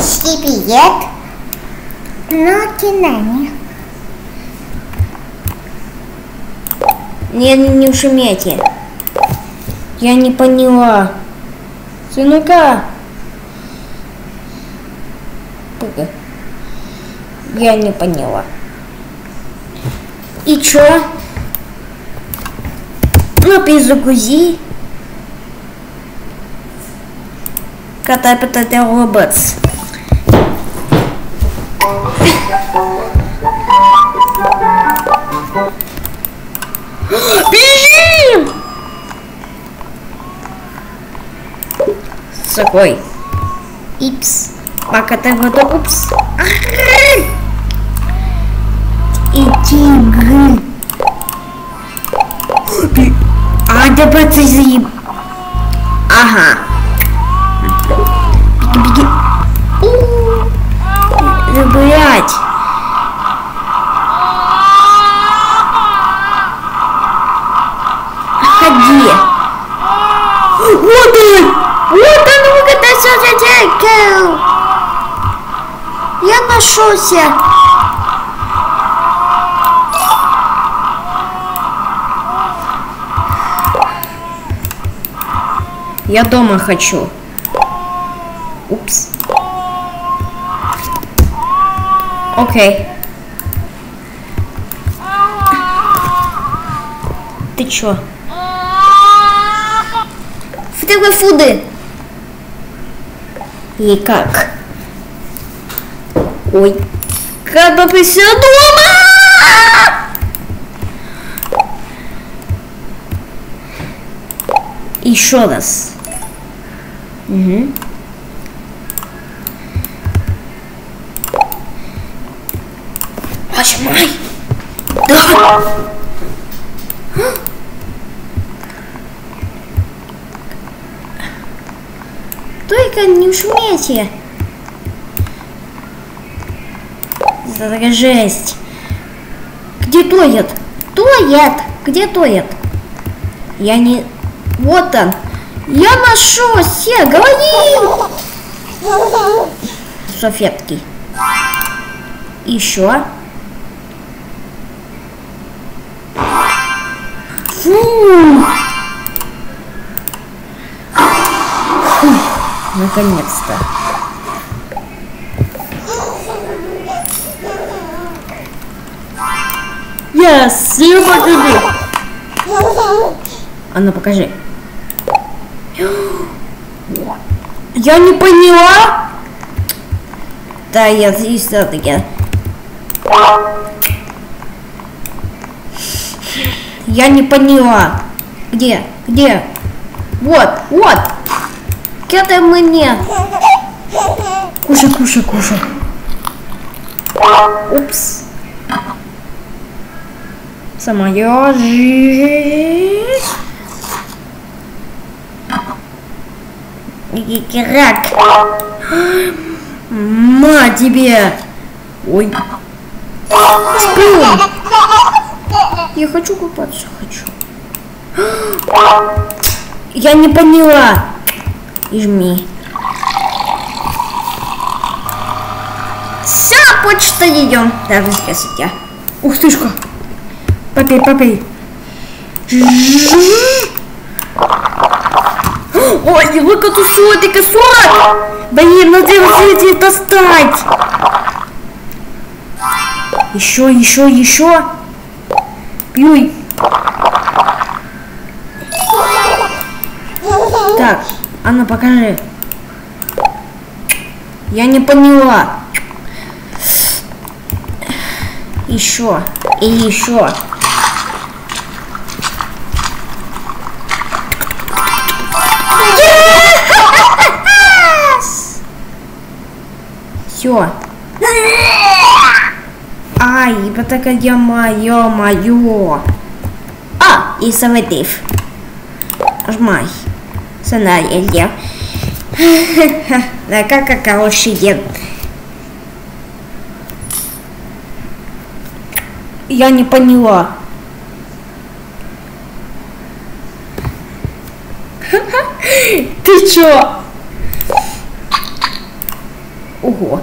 Привет. Ну, кинани. Не, не шумите. Я не поняла. Сынука. Я не поняла. И чё? Ну, перезагрузи. Катай потата роботс. Бежим! Такой. Ипс. Пока ты вот упс. И тигры. А, да подожди. Блять. Ходи. Вот он! Вот он выкатался за декел! Я нашелся! Я дома хочу. Упс. Окей. Ты чё? Второй фуды. И как? Ой. Как бы присел дома! Еще раз. Угу. Мой! Да! Только не шумите! Это жесть! Где тоет? Тоет! Где тоет? Я не... Вот он! Я нашел! Все, говори! Софетки. Еще. Фу! Фу, Наконец-то. Я покажи. А ну покажи. Я не поняла. Да, я все-таки. Я не поняла. Где? Где? Вот, вот. Где-то мне. Кушай, кушай, кушай. Упс. Самая жизнь. Рак. Ма тебе. Ой. Спрыгнул. Я хочу купаться, хочу. Я не поняла. И жми. Вся почта идем. Так, здравствуйте. Ух тышка. Попей, попей. Ой, выкату сотик и сот! Блин, надо его достать! Еще, еще, еще. Пьюй. Так, а ну покажи. Я не поняла. Еще. И еще. Все. Ай, потака я моё. А, и саватив. Жмай. Сценарий я. Да как хороший. Я не поняла. Ты чё? Ого,